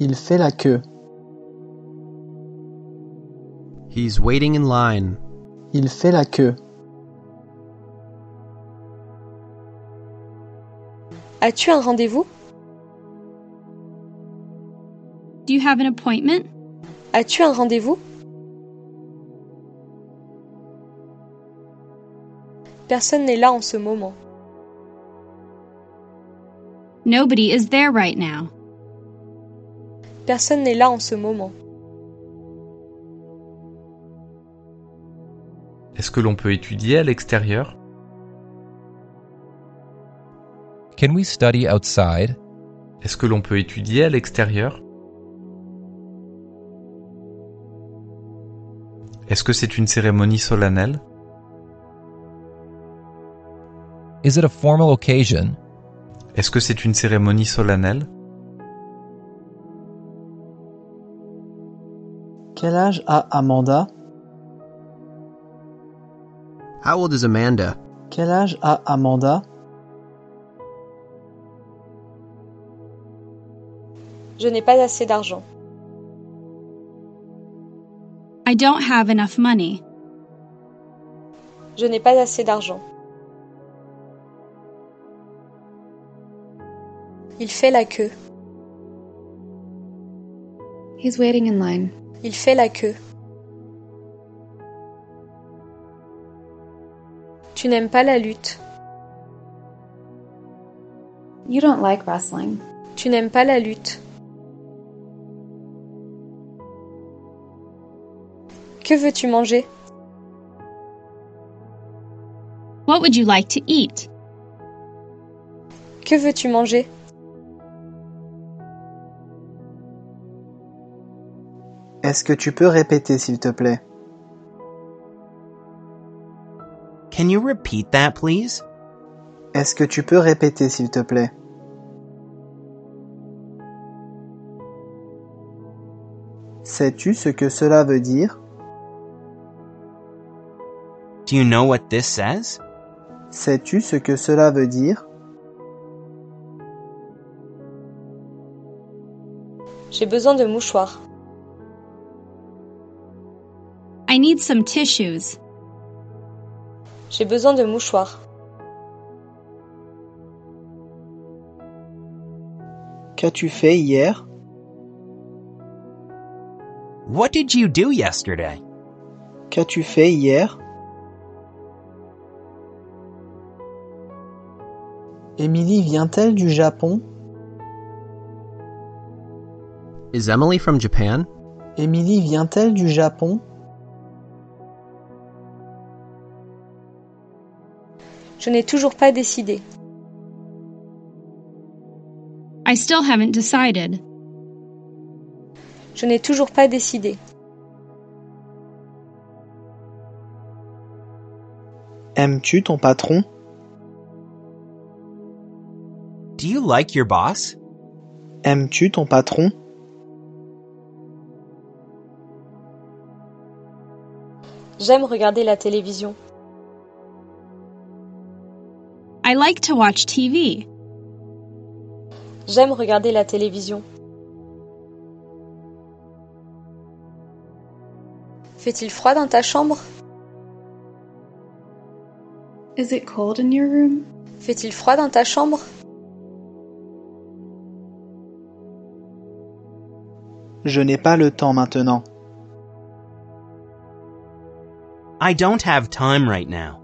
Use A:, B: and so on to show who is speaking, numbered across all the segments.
A: Il fait la queue.
B: He's waiting in line.
A: Il fait la queue.
C: As-tu un rendez-vous?
D: Do you have an appointment?
C: As-tu un rendez-vous? Personne n'est là en ce moment.
D: Nobody is there right now.
C: Personne n'est là en ce moment.
E: Est-ce que l'on peut étudier à l'extérieur?
F: Can we study outside?
E: Est-ce que l'on peut étudier à l'extérieur? Est-ce que c'est une cérémonie solennelle?
F: Is it a formal occasion?
E: Est-ce que c'est une cérémonie solennelle?
A: Quel âge a Amanda?
B: How old is Amanda?
A: Quel âge a Amanda?
C: Je n'ai pas assez d'argent.
D: I don't have enough money.
C: Je n'ai pas assez d'argent. Il fait la queue.
G: He's waiting in line.
C: Il fait la queue. Tu n'aimes pas la lutte.
G: You don't like wrestling.
C: Tu n'aimes pas la lutte. Que veux-tu manger?
D: What would you like to eat?
C: Que veux-tu manger?
A: Est-ce que tu peux répéter s'il te plaît?
B: Can you repeat that, please?
A: Est-ce que tu peux répéter s'il te plaît? Sais-tu ce que cela veut dire?
B: Do you know what this says?
A: Sais-tu ce que cela veut dire?
C: J'ai besoin de mouchoirs.
D: Need some tissues.
C: J'ai besoin de mouchoirs.
A: Qu'as-tu fait hier?
B: What did you do yesterday?
A: Qu'as-tu fait hier? Émilie vient-elle du Japon?
B: Is Emily from Japan?
A: Émilie vient-elle du Japon?
C: Je n'ai toujours pas décidé.
D: I still haven't decided.
C: Je n'ai toujours pas décidé.
A: Aimes-tu ton patron?
B: Do you like your boss?
A: Aimes-tu ton patron?
C: J'aime regarder la télévision.
D: Like to watch TV.
C: J'aime regarder la télévision. Fait-il froid dans ta chambre?
G: Is it cold in your room?
C: Fait-il froid dans ta chambre?
A: Je n'ai pas le temps maintenant.
B: I don't have time right now.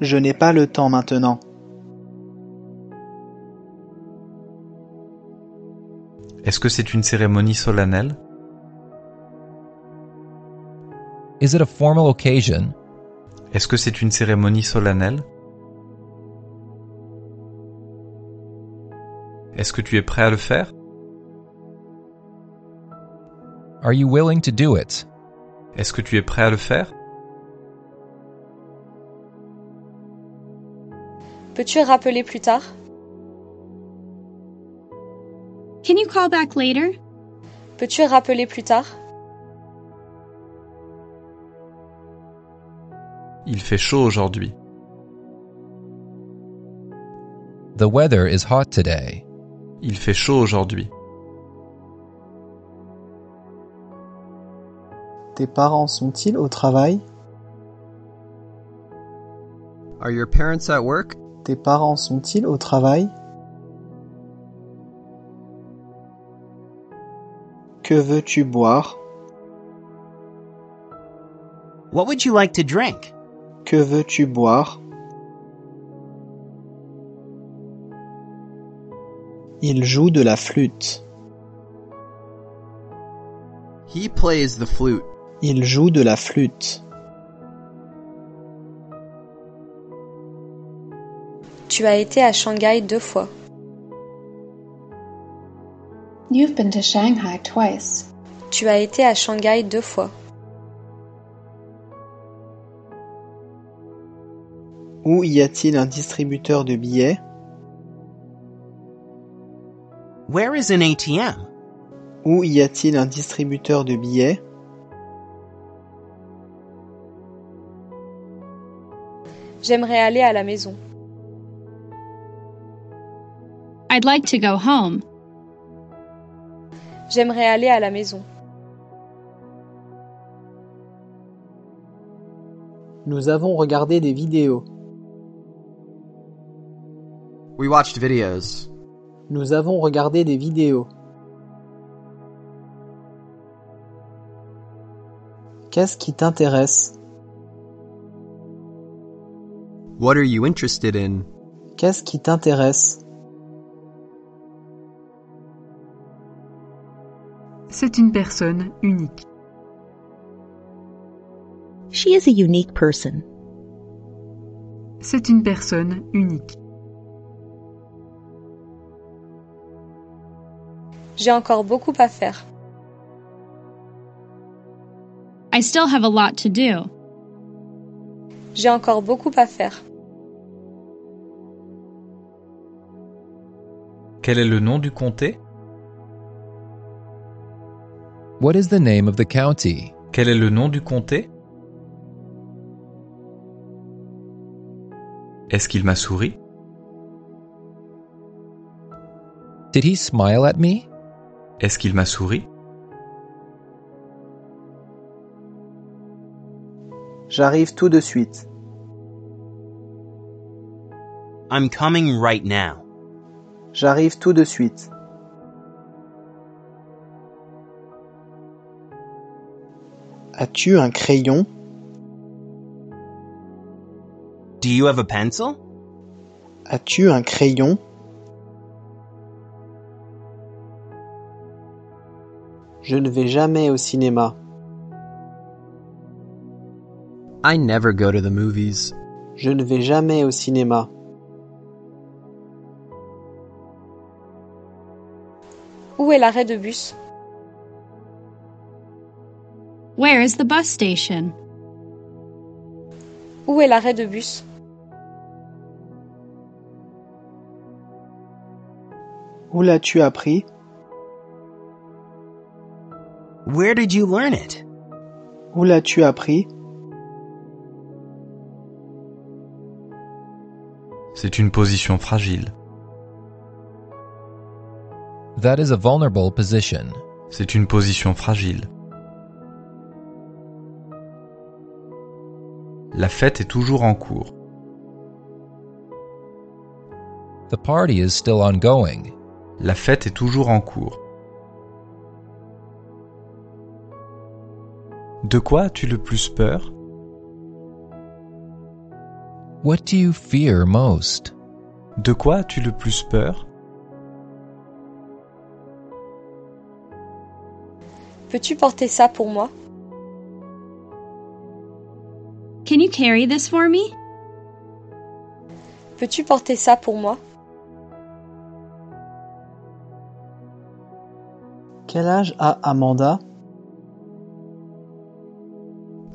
A: Je n'ai pas le temps maintenant.
E: Est-ce que c'est une cérémonie solennelle?
F: Is it a formal occasion?
E: Est-ce que c'est une cérémonie solennelle? Est-ce que tu es prêt à le faire?
F: Are you willing to do it?
E: Est-ce que tu es prêt à le faire?
C: Peux-tu rappeler plus tard?
D: call back later?
C: Peux-tu rappeler plus tard?
E: Il fait chaud aujourd'hui.
F: The weather is hot today.
E: Il fait chaud aujourd'hui.
A: Tes parents sont-ils au travail?
H: Are your parents at work?
A: Tes parents sont-ils au travail? Que veux-tu boire?
B: What would you like to drink?
A: Que veux-tu boire? Il joue de la flûte.
H: He plays the flute.
A: Il joue de la flûte.
C: Tu as été à Shanghai deux fois.
G: You've been to Shanghai twice.
C: Tu as été à Shanghai deux fois.
A: Où y a-t-il un distributeur de billets?
B: Where is an ATM?
A: Où y a-t-il un distributeur de billets?
C: J'aimerais aller à la maison.
D: I'd like to go home.
C: J'aimerais aller à la maison.
A: Nous avons regardé des vidéos.
H: We watched videos.
A: Nous avons regardé des vidéos. Qu'est-ce qui t'intéresse?
H: What are you interested in?
A: Qu'est-ce qui t'intéresse?
I: C'est une personne unique.
J: She is a unique person.
I: C'est une personne unique.
C: J'ai encore beaucoup à faire.
D: I still have a lot to do.
C: J'ai encore beaucoup à faire.
E: Quel est le nom du comté?
F: What is the name of the county?
E: Quel est le nom du comté? Est-ce qu'il m'a souri?
F: Did he smile at me?
E: Est-ce qu'il m'a souri?
A: J'arrive tout de suite.
B: I'm coming right now.
A: J'arrive tout de suite. As-tu un crayon?
B: Do you have a pencil?
A: As-tu un crayon? Je ne vais jamais au cinéma.
H: I never go to the movies.
A: Je ne vais jamais au cinéma.
C: Où est l'arrêt de bus?
D: Where is the bus station?
C: Où est l'arrêt de bus
A: Où l'as-tu appris
B: Where did you learn it?
A: Où l'as-tu appris
E: C'est une position fragile.
F: That is a vulnerable position.
E: C'est une position fragile. La fête est toujours en cours.
F: The party is still ongoing.
E: La fête est toujours en cours. De quoi as-tu le plus peur?
F: What do you fear most?
E: De quoi as-tu le plus peur?
C: Peux-tu porter ça pour moi?
D: Can you carry this for me?
C: Peux-tu porter ça pour moi?
A: Quel âge a Amanda?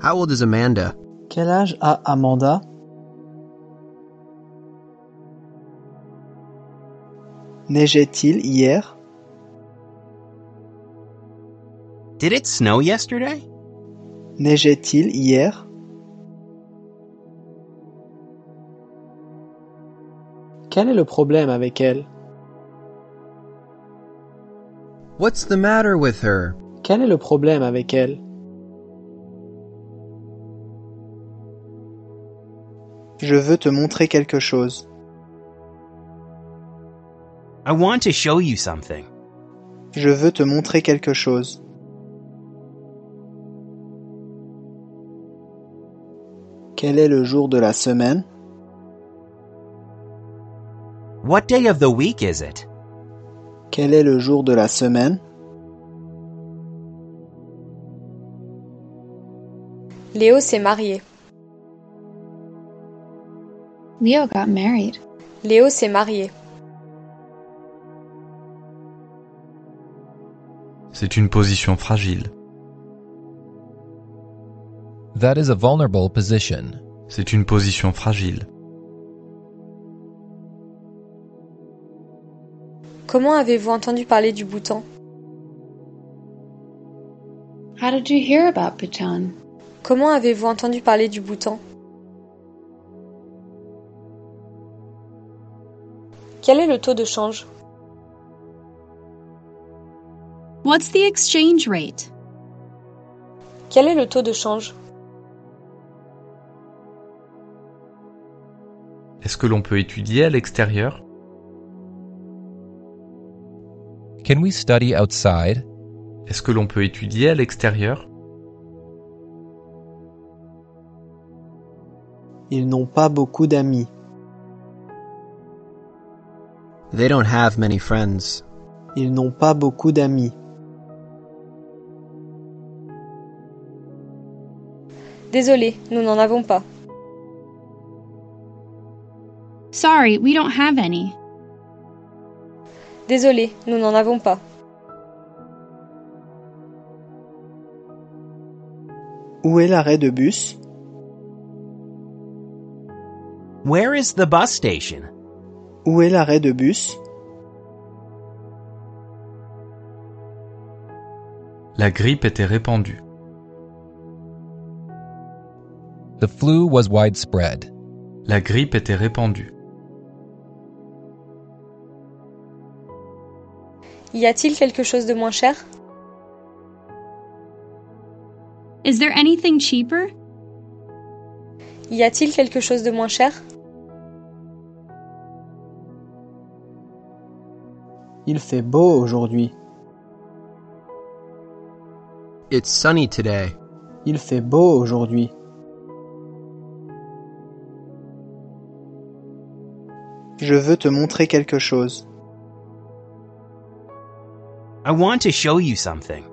H: How old is Amanda?
A: Quel âge a Amanda? Neigeait-il hier?
B: Did it snow yesterday?
A: Neigeait-il hier? Quel est le problème avec elle?
H: What's the matter with her?
A: Quel est le problème avec elle? Je veux te montrer quelque chose.
B: I want to show you something.
A: Je veux te montrer quelque chose. Quel est le jour de la semaine?
B: What day of the week is it?
A: Quel est le jour de la semaine?
C: Léo s'est marié.
G: Leo got married.
C: Léo s'est marié.
E: C'est une position fragile.
F: That is a vulnerable position.
E: C'est une position fragile.
C: Comment avez-vous entendu parler du Bhoutan?
G: How did you hear about Bhutan?
C: Comment avez-vous entendu parler du Bhoutan? Quel est le taux de change?
D: What's the exchange rate?
C: Quel est le taux de change?
E: Est-ce que l'on peut étudier à l'extérieur?
F: Can we study outside?
E: Est-ce que l'on peut étudier à l'extérieur?
A: Ils n'ont pas beaucoup d'amis.
H: They don't have many friends.
A: Ils n'ont pas beaucoup d'amis.
C: Désolé, nous n'en avons pas.
D: Sorry, we don't have any.
C: Désolé, nous n'en avons pas.
A: Où est l'arrêt de bus?
B: Where is the bus station?
A: Où est l'arrêt de bus?
E: La grippe était répandue.
F: The flu was widespread.
E: La grippe était répandue.
C: Y a-t-il quelque chose de moins cher?
D: Is there anything cheaper?
C: Y a-t-il quelque chose de moins cher?
A: Il fait beau aujourd'hui.
H: It's sunny today.
A: Il fait beau aujourd'hui. Je veux te montrer quelque chose.
B: I want to show you something.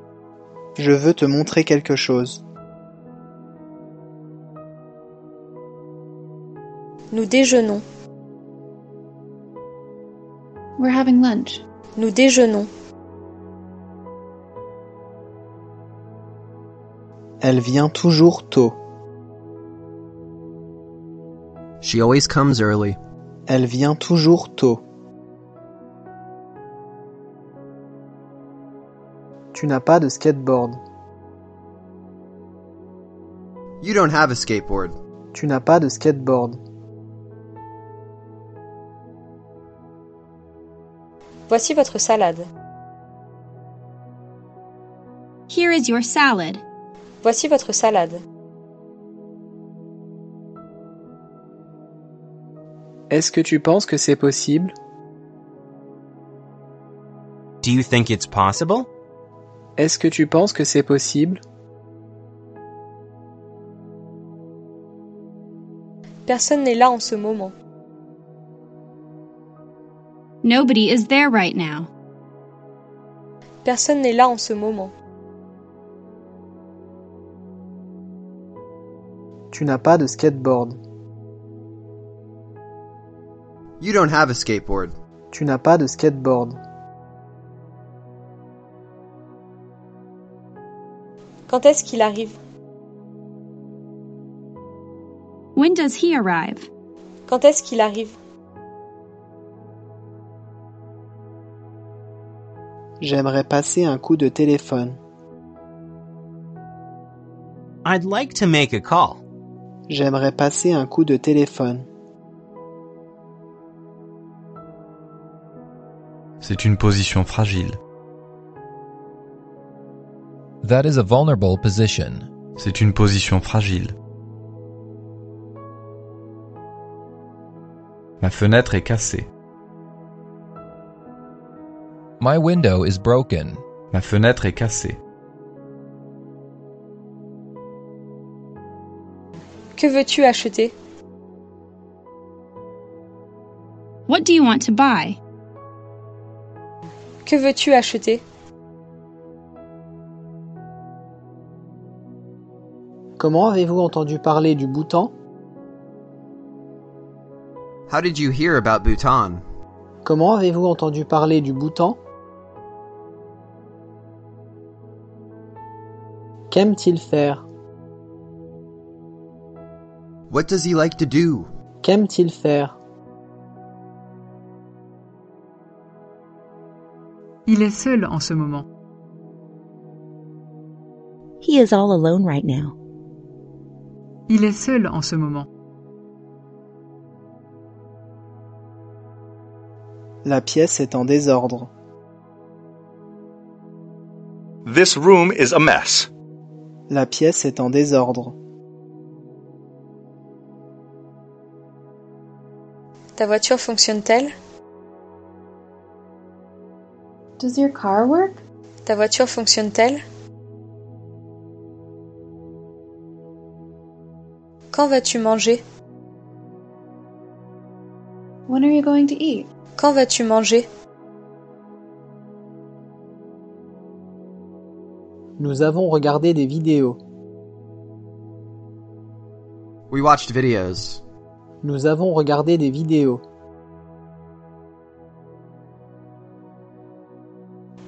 A: Je veux te montrer quelque chose.
C: Nous déjeunons.
G: We're having lunch.
C: Nous déjeunons.
A: Elle vient toujours tôt.
H: She always comes early.
A: Elle vient toujours tôt. Tu n'as pas de skateboard.
H: You don't have a skateboard.
A: Tu n'as pas de skateboard.
C: Voici votre salade.
D: Here is your salad.
C: Voici votre salade.
A: Est-ce que tu penses que c'est possible?
B: Do you think it's possible?
A: Est-ce que tu penses que c'est possible?
C: Personne n'est là en ce moment.
D: Nobody is there right now.
C: Personne n'est là en ce moment.
A: Tu n'as pas de skateboard.
H: You don't have a skateboard.
A: Tu n'as pas de skateboard.
C: Quand est-ce qu'il arrive?
D: When does he arrive?
C: Quand est-ce qu'il arrive?
A: J'aimerais passer un coup de téléphone.
B: I'd like to make a call.
A: J'aimerais passer un coup de téléphone.
E: C'est une position fragile.
F: That is a vulnerable position.
E: C'est une position fragile. Ma fenêtre est cassée.
F: My window is broken.
E: Ma fenêtre est cassée.
C: Que veux-tu acheter?
D: What do you want to buy?
C: Que veux-tu acheter?
A: Comment avez-vous entendu parler du Bhoutan?
H: How did you hear about Bhutan?
A: Comment avez-vous entendu parler du Bhoutan? Qu'aime-t-il faire?
H: What does he like to do?
A: Qu'aime-t-il faire?
I: Il est seul en ce moment.
J: He is all alone right now.
I: Il est seul en ce moment.
A: La pièce est en désordre.
K: This room is a mess.
A: La pièce est en désordre.
C: Ta voiture fonctionne-t-elle?
G: Does your car work?
C: Ta voiture fonctionne-t-elle? Quand vas-tu manger?
G: When are you going to eat?
C: Quand vas-tu manger?
A: Nous avons regardé des vidéos.
H: We watched videos.
A: Nous avons regardé des vidéos.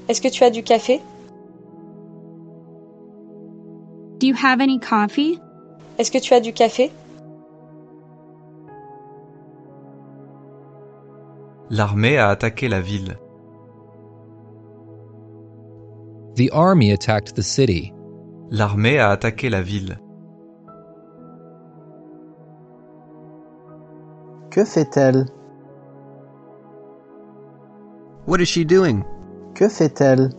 C: Est-ce que tu as du café?
D: Do you have any coffee?
C: Est-ce que tu as du café?
E: L'armée a attaqué la ville.
F: The army attacked the city.
E: L'armée a attaqué la ville.
A: Que fait-elle?
H: What is she doing?
A: Que fait-elle?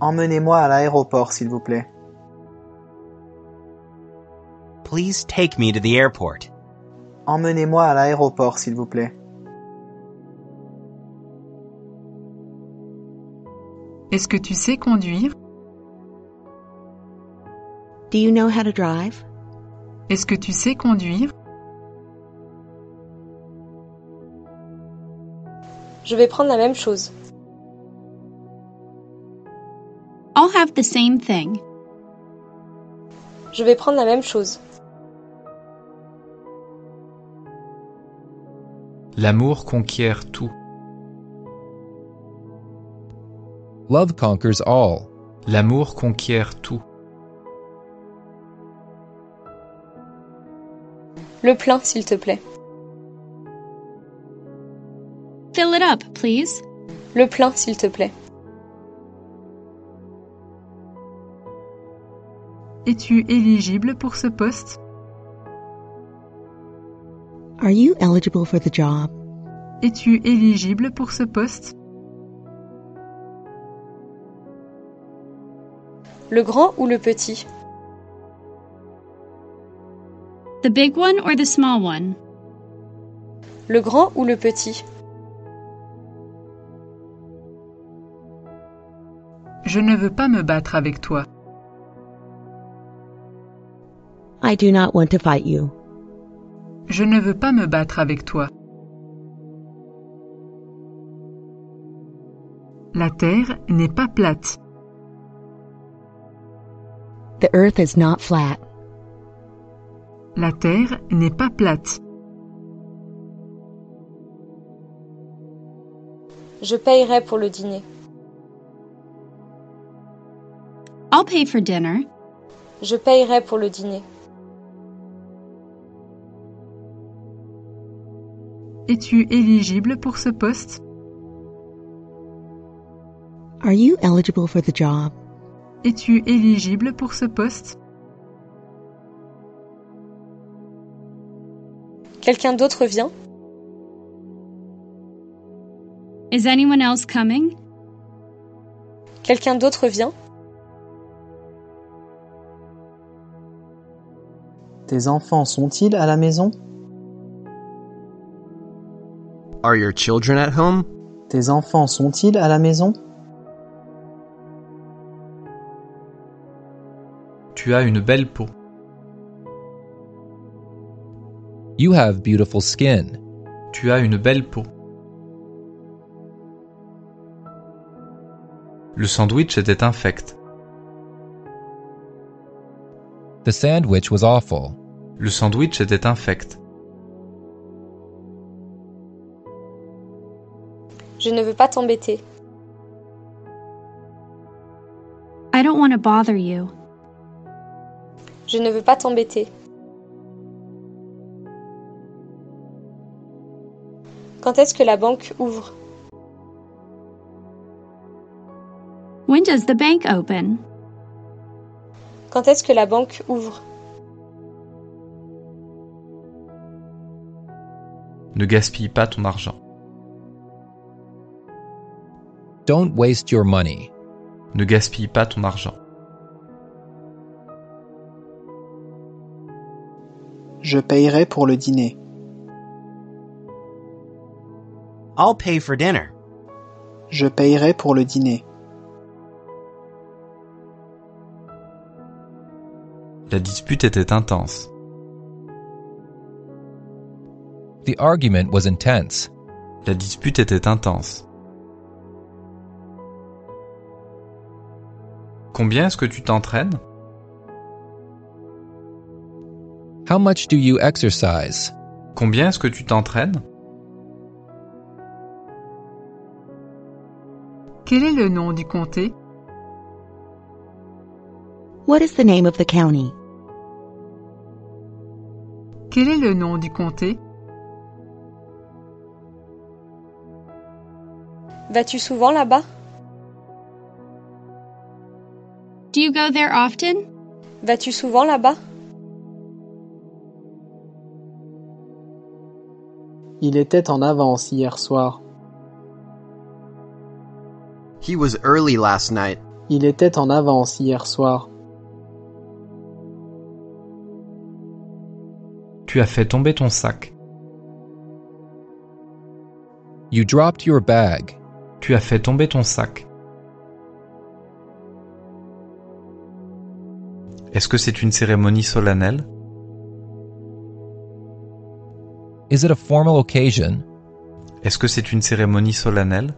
A: Emmenez-moi à l'aéroport, s'il vous plaît.
B: Please take me to the airport.
A: Emmenez-moi à l'aéroport, s'il vous plaît.
I: Est-ce que tu sais conduire?
J: Do you know how to drive?
I: Est-ce que tu sais conduire?
C: Je vais prendre la même chose.
D: I'll have the same thing.
C: Je vais prendre la même chose.
E: L'amour conquiert tout.
F: Love conquers all.
E: L'amour conquiert tout.
C: Le plein, s'il te plaît.
D: Fill it up, please.
C: Le plein, s'il te plaît.
I: Es-tu éligible pour ce poste?
J: Are you eligible for the job?
I: Es-tu éligible pour ce poste?
C: Le grand ou le petit?
D: The big one or the small one?
C: Le grand ou le petit?
I: Je ne veux pas me battre avec toi.
J: I do not want to fight you.
I: Je ne veux pas me battre avec toi. La terre n'est pas plate.
J: The earth is not flat.
I: La terre n'est pas plate.
C: Je payerai pour le dîner.
D: I'll pay for dinner.
C: Je payerai pour le dîner.
I: Es-tu éligible pour ce poste?
J: Are you eligible for the job?
I: Es-tu éligible pour ce poste?
C: Quelqu'un d'autre vient?
D: Is anyone else coming?
C: Quelqu'un d'autre vient?
A: Tes enfants sont-ils à la maison?
H: Are your children at home?
A: Tes enfants sont-ils à la maison?
E: Tu as une belle peau.
F: You have beautiful skin.
E: Tu as une belle peau. Le sandwich était infect.
F: The sandwich was awful.
E: Le sandwich était infect.
C: Je ne veux pas t'embêter.
D: I don't want to bother you.
C: Je ne veux pas t'embêter. Quand est-ce que la banque ouvre?
D: When does the bank open?
C: Quand est-ce que la banque ouvre?
E: Ne gaspille pas ton argent.
F: Don't waste your money.
E: Ne gaspille pas ton argent.
A: Je payerai pour le dîner.
B: I'll pay for dinner.
A: Je payerai pour le dîner.
E: La dispute était intense.
F: The argument was intense.
E: La dispute était intense. Combien est-ce que tu t'entraînes?
F: How much do you exercise?
E: Combien est-ce que tu t'entraînes?
I: Quel est le nom du comté?
J: What is the name of the county?
I: Quel est le nom du comté?
C: Vas-tu souvent là-bas?
D: Do you go there often?
C: Vas-tu souvent là-bas?
A: Il était en avance hier soir.
H: He was early last night.
A: Il était en avance hier soir.
E: Tu as fait tomber ton sac.
F: You dropped your bag.
E: Tu as fait tomber ton sac. Est-ce que c'est une cérémonie solennelle?
F: Is it a formal occasion?
E: Est-ce que c'est une cérémonie solennelle?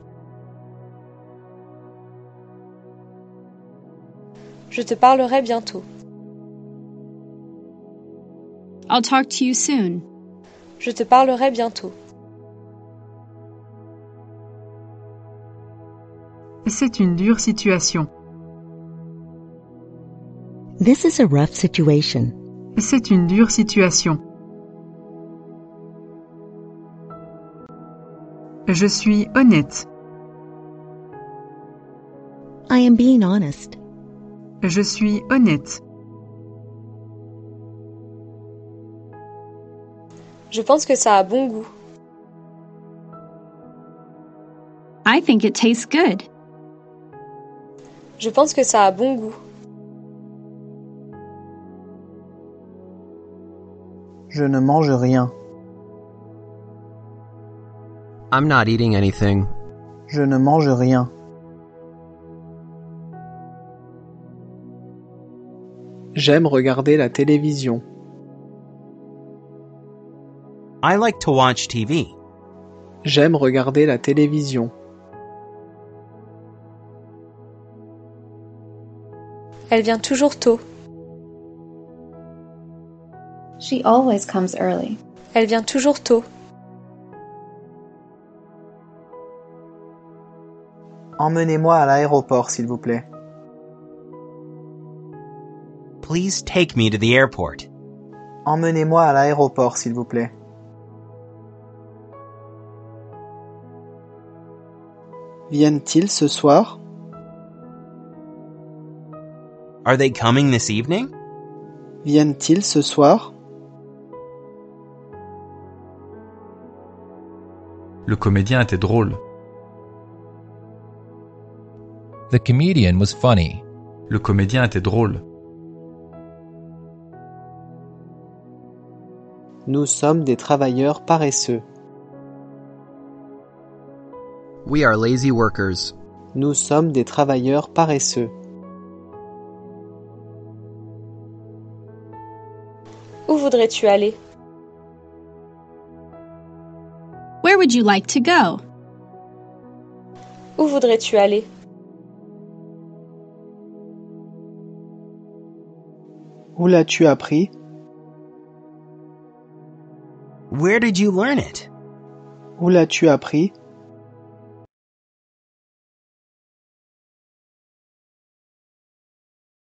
C: Je te parlerai bientôt.
D: I'll talk to you soon.
C: Je te parlerai bientôt.
I: C'est une dure situation.
J: This is a rough situation.
I: C'est une dure situation. Je suis honnête.
J: I am being honest.
I: Je suis honnête.
C: Je pense que ça a bon goût.
D: I think it tastes good.
C: Je pense que ça a bon goût.
A: Je ne mange rien.
H: I'm not eating anything.
A: Je ne mange rien. J'aime regarder la télévision.
B: I like to watch TV.
A: J'aime regarder la télévision.
C: Elle vient toujours tôt.
G: She always comes early.
C: Elle vient toujours tôt.
A: Emmenez-moi à l'aéroport, s'il vous plaît.
B: Please take me to the airport.
A: Emmenez-moi à l'aéroport, s'il vous plaît. Viennent-ils ce soir?
B: Are they coming this evening?
A: Viennent-ils ce soir?
E: Le comédien était drôle.
F: The comedian was funny.
E: Le comédien était drôle.
A: Nous sommes des travailleurs paresseux.
H: We are lazy workers.
A: Nous sommes des travailleurs paresseux.
C: Où voudrais-tu aller?
D: Would you like to go?
C: Où voudrais-tu aller
A: Où l'as-tu appris
B: Where did you learn it?
A: Où l'as-tu appris